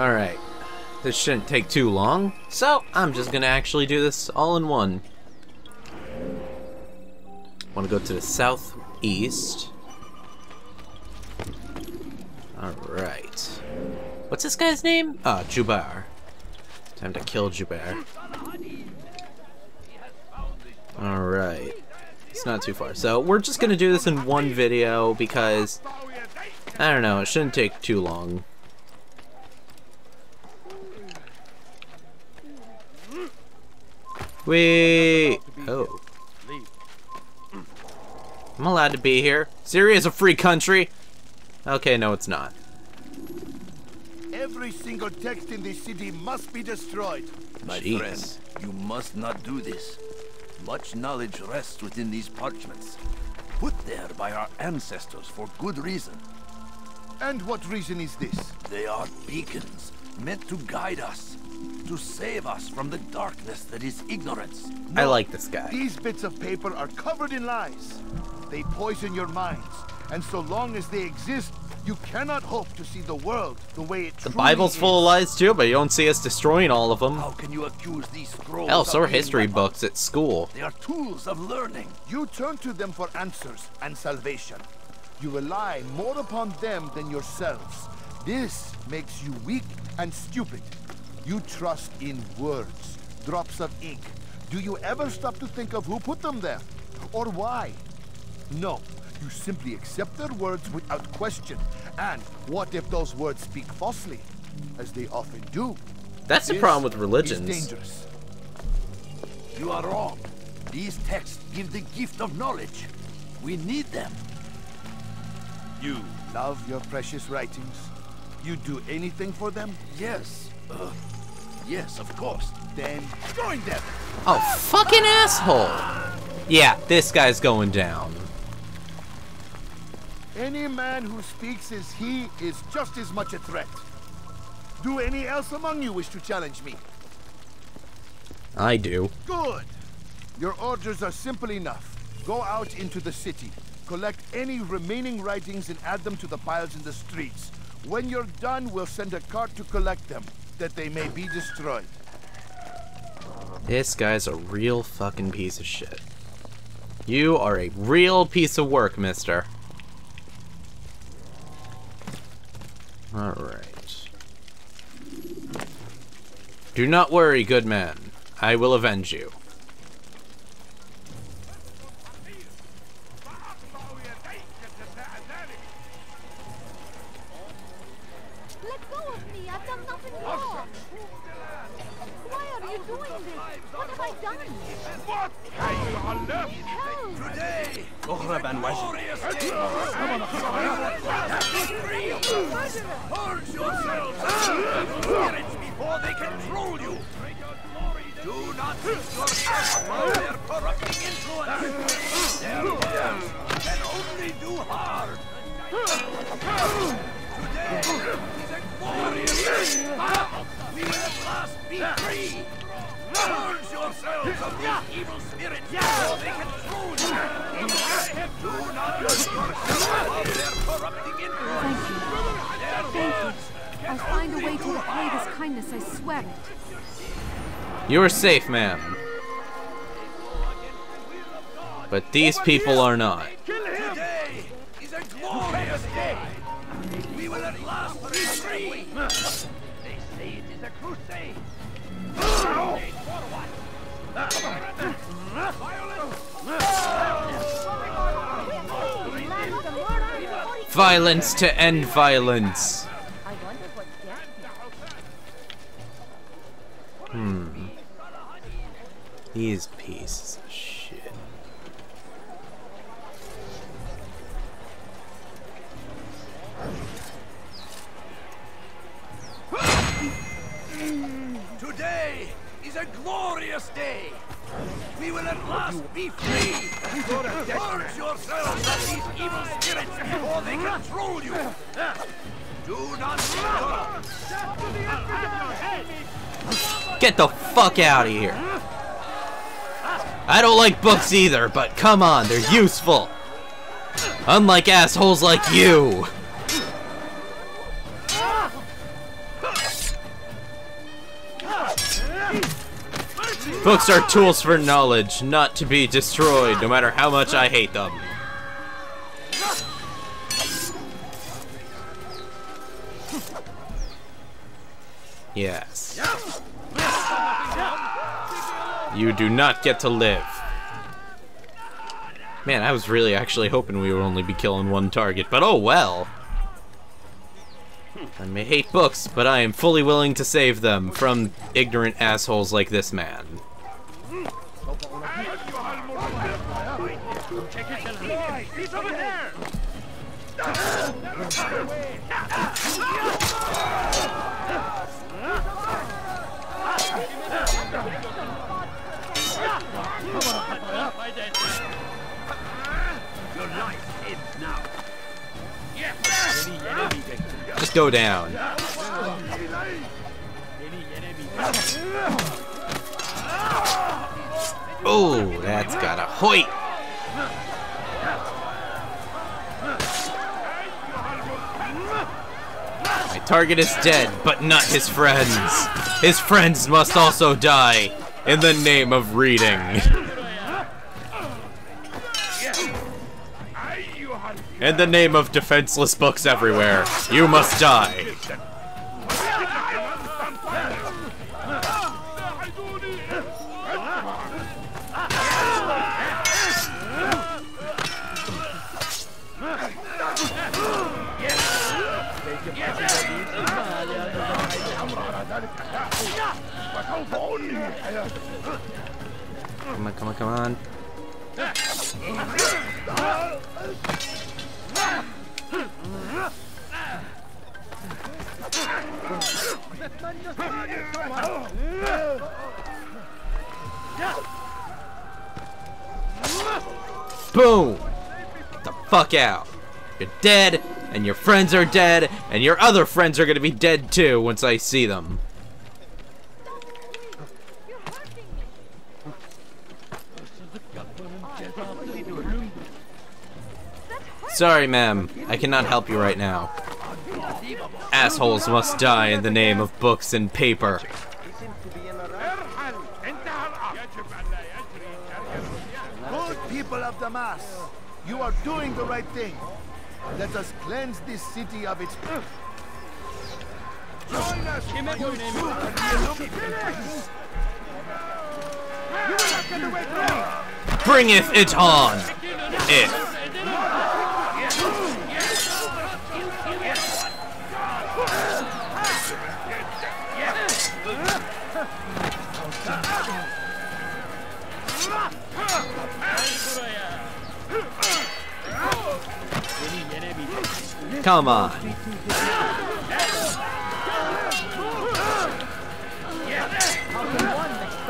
Alright. This shouldn't take too long, so I'm just gonna actually do this all in one. Want to go to the southeast. Alright. What's this guy's name? Ah, Jubar. Time to kill Jubar. Alright. It's not too far. So we're just gonna do this in one video because I don't know, it shouldn't take too long. Wait. Oh. I'm allowed to be here. Syria is a free country. Okay, no, it's not. Every single text in this city must be destroyed. My Jeez. friend, you must not do this. Much knowledge rests within these parchments, put there by our ancestors for good reason. And what reason is this? They are beacons, meant to guide us, to save us from the darkness that is ignorance. I like this guy. These bits of paper are covered in lies. They poison your minds, and so long as they exist, you cannot hope to see the world the way it The Bible's full of lies too, but you don't see us destroying all of them. How can you accuse these scrolls Hell, so are history books at school. They are tools of learning. You turn to them for answers and salvation. You rely more upon them than yourselves. This makes you weak and stupid. You trust in words, drops of ink. Do you ever stop to think of who put them there? Or why? No, you simply accept their words without question. And what if those words speak falsely? As they often do. That's the problem with religions. dangerous. You are wrong. These texts give the gift of knowledge. We need them. You love your precious writings? You do anything for them? Yes. Uh, yes, of course. Then join them! Oh, fucking asshole! Yeah, this guy's going down. Any man who speaks as he is just as much a threat. Do any else among you wish to challenge me? I do. Good! Your orders are simple enough. Go out into the city, collect any remaining writings and add them to the piles in the streets. When you're done, we'll send a cart to collect them, that they may be destroyed. This guy's a real fucking piece of shit. You are a real piece of work, mister. Alright. Do not worry, good man. I will avenge you. Control you. Their words I'll find a way to repay this kindness, I swear it. You are safe, ma'am. But these people are not. Violence to end violence. Hmm. These pieces of Get the fuck out of here. I don't like books either, but come on, they're useful. Unlike assholes like you. Books are tools for knowledge, not to be destroyed, no matter how much I hate them. Yeah. You do not get to live. Man, I was really actually hoping we would only be killing one target, but oh well. I may hate books, but I am fully willing to save them from ignorant assholes like this man. Just go down. Oh, that's got a hoit. My target is dead, but not his friends. His friends must also die in the name of reading. In the name of defenseless books everywhere, you must die. Come on, come on, come on. Boom! Get the fuck out. You're dead, and your friends are dead, and your other friends are gonna be dead too once I see them. Sorry, ma'am. I cannot help you right now. Assholes must die in the name of books and paper. Good people of Damas, you are doing the right thing. Let us cleanse this city of its... Join us for your truth and the illumination. You will not get away from me. Bringeth it on! If. Come on.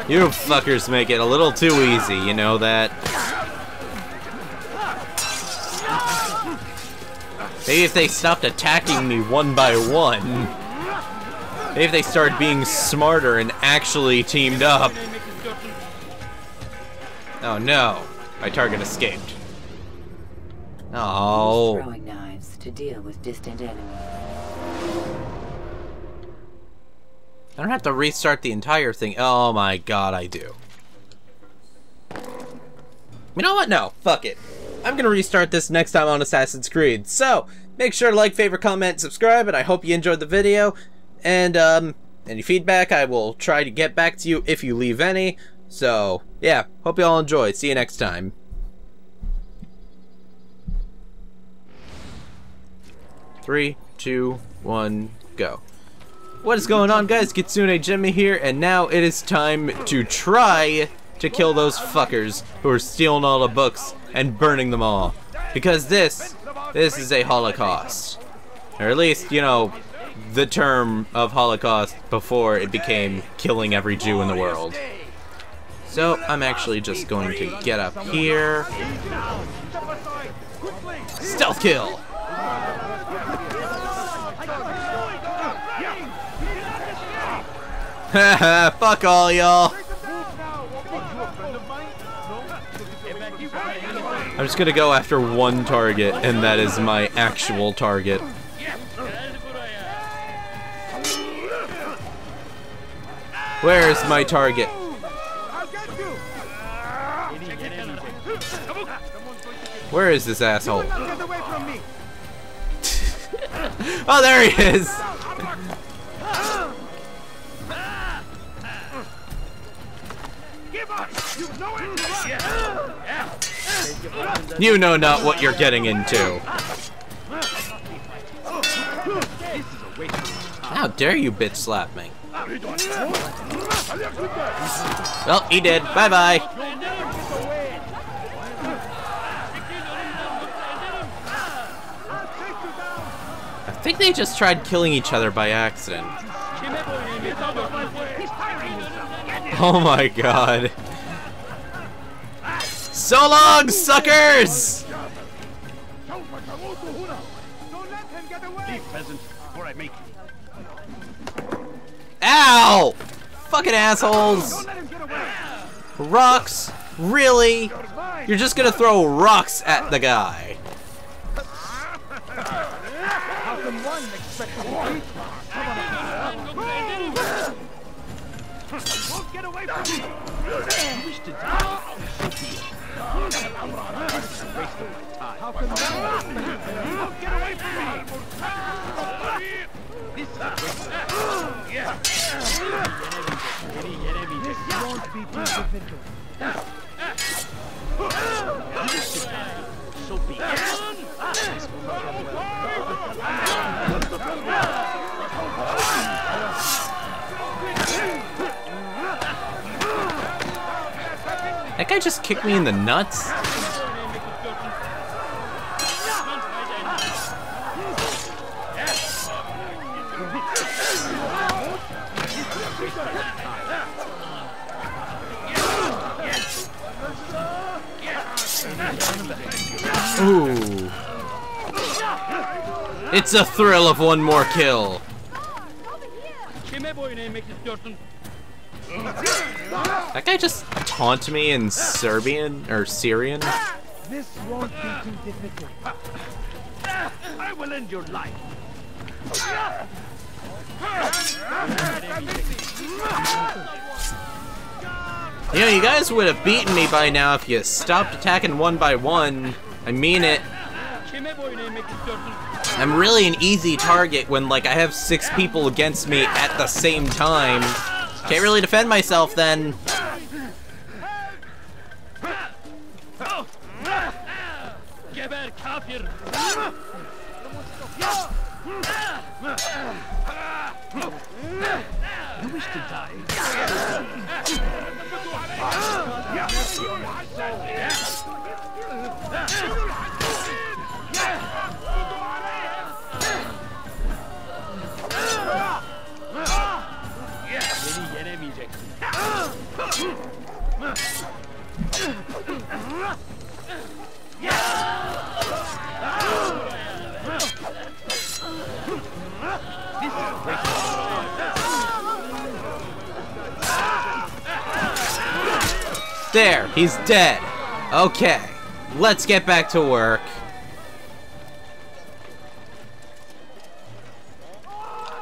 You fuckers make it a little too easy, you know that? Maybe if they stopped attacking me one by one. Maybe if they started being smarter and actually teamed up. Oh no, my target escaped. Oh. To deal with distant enemies. I don't have to restart the entire thing. Oh my god, I do. You know what? No, fuck it. I'm gonna restart this next time on Assassin's Creed. So, make sure to like, favorite, comment, subscribe, and I hope you enjoyed the video. And, um, any feedback, I will try to get back to you if you leave any. So, yeah, hope you all enjoyed. See you next time. Three, two, one, go. What is going on guys? Kitsune Jimmy here, and now it is time to try to kill those fuckers who are stealing all the books and burning them all. Because this, this is a holocaust. Or at least, you know, the term of holocaust before it became killing every Jew in the world. So, I'm actually just going to get up here. Stealth kill! Fuck all y'all. I'm just gonna go after one target, and that is my actual target. Where is my target? Where is this asshole? oh, there he is! You know not what you're getting into. How dare you bitch slap me? Well, he did. Bye bye. I think they just tried killing each other by accident. Oh my god. So long, suckers! Don't let him get away! Peasant, before I make Ow! Fucking assholes! Don't let him get away! Rocks? Really? You're just gonna throw rocks at the guy. That guy just kicked me in the nuts? It's a thrill of one more kill. That guy just taunted me in Serbian or Syrian. This won't be too difficult. I will end your life. You know, you guys would have beaten me by now if you stopped attacking one by one. I mean it. I'm really an easy target when, like, I have six people against me at the same time. Can't really defend myself then. There, he's dead. Okay, let's get back to work.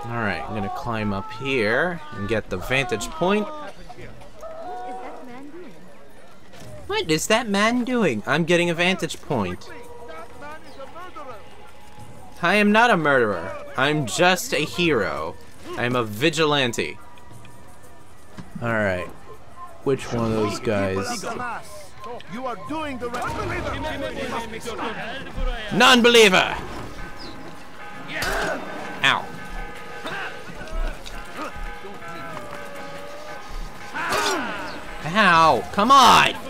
Alright, I'm gonna climb up here and get the vantage point. What is that man doing? What is that man doing? I'm getting a vantage point. That man is a murderer! I am not a murderer. I'm just a hero. I'm a vigilante. Alright. Which one of those guys? You are doing the right Non-believer! Ow. Ow, come on!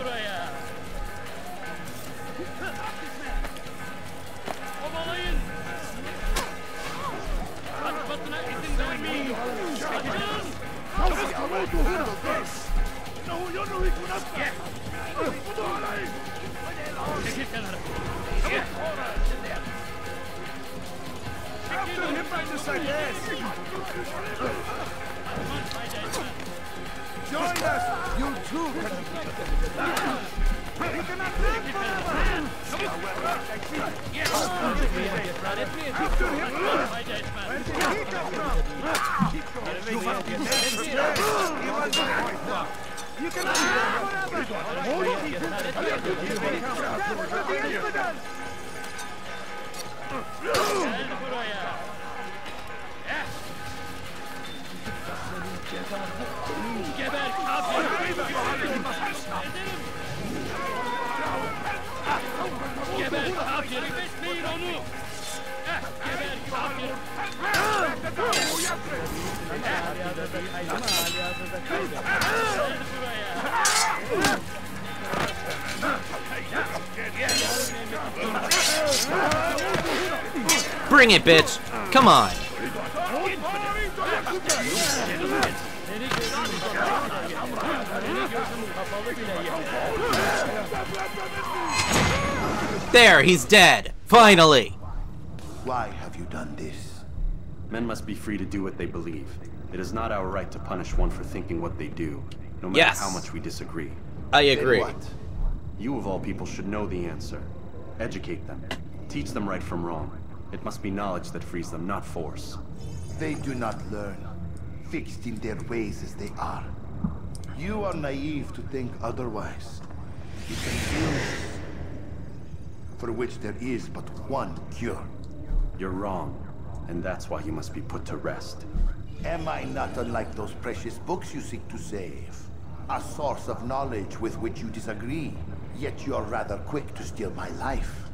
After him! Where did he come from? You must be desperate! He was Geber kafir! Geber kafir! Besmeyin onu! Eh, Geber kafir! Bring it, bitch! Come on! There, he's dead! Finally! Why have you done this? Men must be free to do what they believe. It is not our right to punish one for thinking what they do, no matter Yes. how much we disagree. I agree. what? You of all people should know the answer. Educate them. Teach them right from wrong. It must be knowledge that frees them, not force. They do not learn, fixed in their ways as they are. You are naive to think otherwise. It's an illness for which there is but one cure. You're wrong, and that's why you must be put to rest. Am I not unlike those precious books you seek to save? A source of knowledge with which you disagree, yet you are rather quick to steal my life.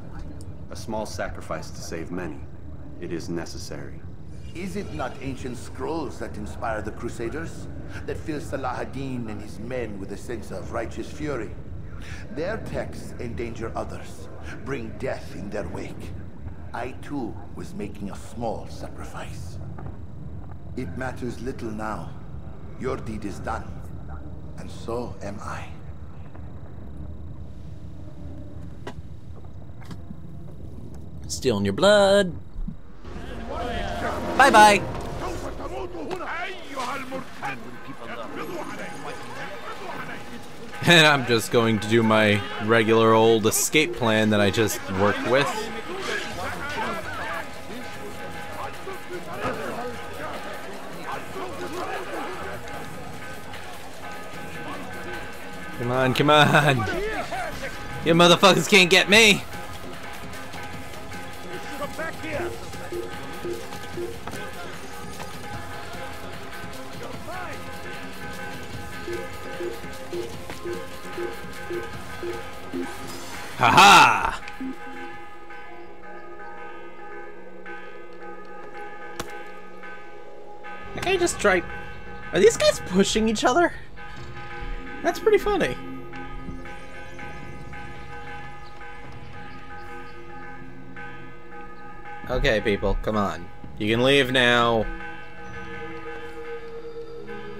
A small sacrifice to save many. It is necessary. Is it not ancient scrolls that inspire the Crusaders? That fill Salah ad-Din and his men with a sense of righteous fury? Their texts endanger others, bring death in their wake. I too was making a small sacrifice. It matters little now. Your deed is done, and so am I. Stealing your blood. Bye bye. And I'm just going to do my regular old escape plan that I just worked with. Come on, come on. You motherfuckers can't get me. Haha! That guy just tried. Are these guys pushing each other? That's pretty funny. Okay, people, come on. You can leave now.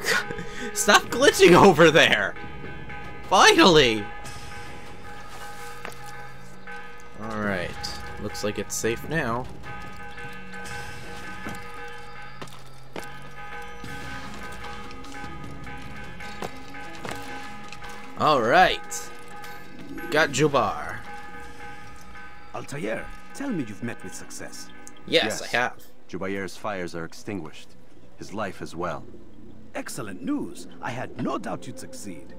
Stop glitching over there! Finally! Alright. Looks like it's safe now. Alright. Got Jubar. Altair, tell me you've met with success. Yes, I have. Jubair's fires are extinguished. His life as well. Excellent news. I had no doubt you'd succeed.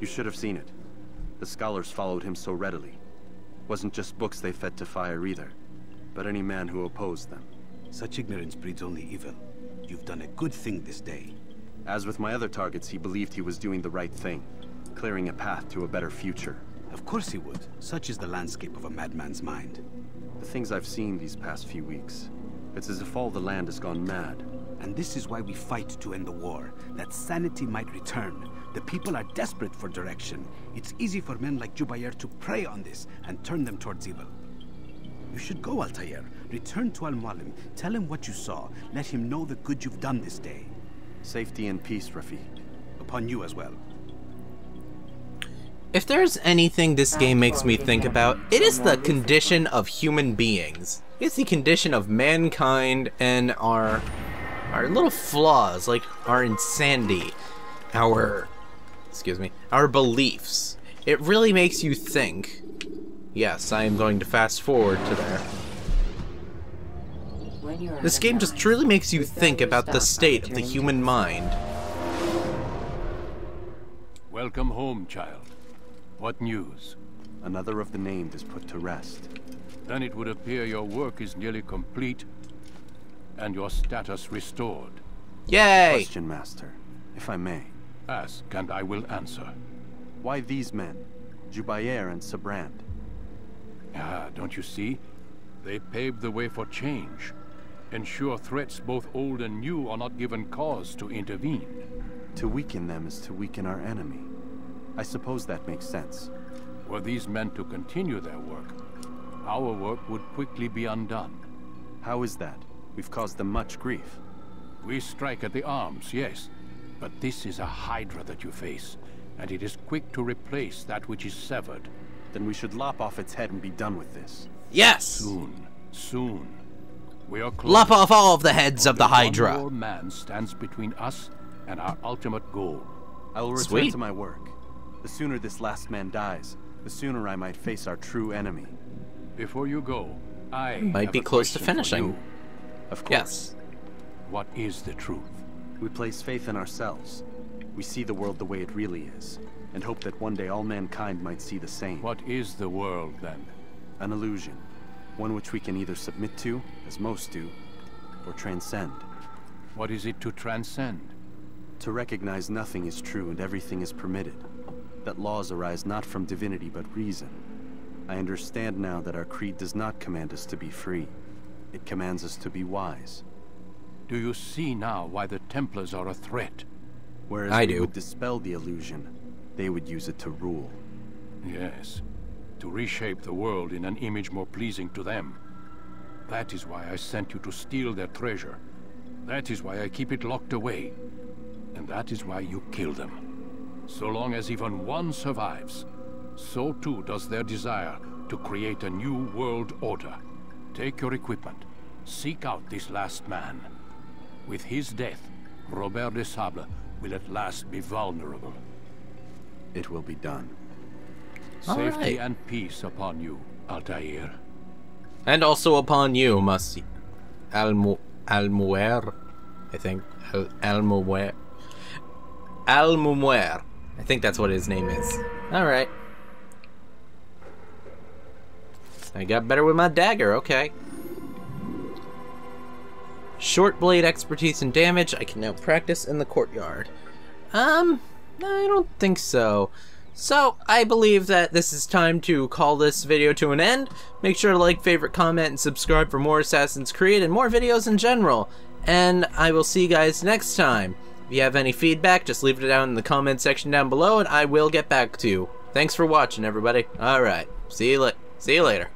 You should have seen it. The scholars followed him so readily. Wasn't just books they fed to fire either, but any man who opposed them. Such ignorance breeds only evil. You've done a good thing this day. As with my other targets, he believed he was doing the right thing, clearing a path to a better future. Of course he would. Such is the landscape of a madman's mind. The things I've seen these past few weeks, it's as if all the land has gone mad. And this is why we fight to end the war, that sanity might return. The people are desperate for direction. It's easy for men like Jubair to prey on this and turn them towards evil. You should go, Altair. Return to Al-Mualim. Tell him what you saw. Let him know the good you've done this day. Safety and peace, Rafiq. Upon you as well. If there's anything this game makes me think about, it is the condition of human beings. It's the condition of mankind and our our little flaws, like our insanity, our excuse me, our beliefs. It really makes you think. Yes, I am going to fast forward to there. This game just truly makes you think about the state of the human mind. Welcome home, child. What news? Another of the named is put to rest. Then it would appear your work is nearly complete and your status restored. Yay! Question, Master, if I may. Ask and I will answer. Why these men? Jubair and Sibrand. Ah, don't you see? They paved the way for change. Ensure threats both old and new are not given cause to intervene. To weaken them is to weaken our enemy. I suppose that makes sense. Were these men to continue their work, our work would quickly be undone. How is that? We've caused them much grief. We strike at the arms, yes. But this is a Hydra that you face, and it is quick to replace that which is severed. Then we should lop off its head and be done with this. Yes! Soon, soon. We are close. Lop off all of the heads of the Only One Hydra. more man stands between us and our ultimate goal. I will return Sweet. to my work. The sooner this last man dies, the sooner I might face our true enemy. Before you go, I Might have be a close to finishing. Of course. Yes. What is the truth? We place faith in ourselves. We see the world the way it really is, and hope that one day all mankind might see the same. What is the world, then? An illusion. One which we can either submit to, as most do, or transcend. What is it to transcend? To recognize nothing is true and everything is permitted. That laws arise not from divinity but reason. I understand now that our creed does not command us to be free. It commands us to be wise. Do you see now why the Templars are a threat? Whereas I do. would dispel the illusion, they would use it to rule. Yes. To reshape the world in an image more pleasing to them. That is why I sent you to steal their treasure. That is why I keep it locked away. And that is why you kill them. So long as even one survives, so too does their desire to create a new world order. Take your equipment. Seek out this last man. With his death, Robert de Sable will at last be vulnerable. It will be done. All Safety right. and peace upon you, Altair. And also upon you, Must Almu Almuer, I think. Al Almuer. Almumuer. I think that's what his name is. Alright. I got better with my dagger, okay. Short blade expertise and damage. I can now practice in the courtyard. Um, I don't think so. So, I believe that this is time to call this video to an end. Make sure to like, favorite, comment, and subscribe for more Assassin's Creed and more videos in general. And I will see you guys next time. If you have any feedback, just leave it down in the comment section down below and I will get back to you. Thanks for watching, everybody. Alright, see you, see you later.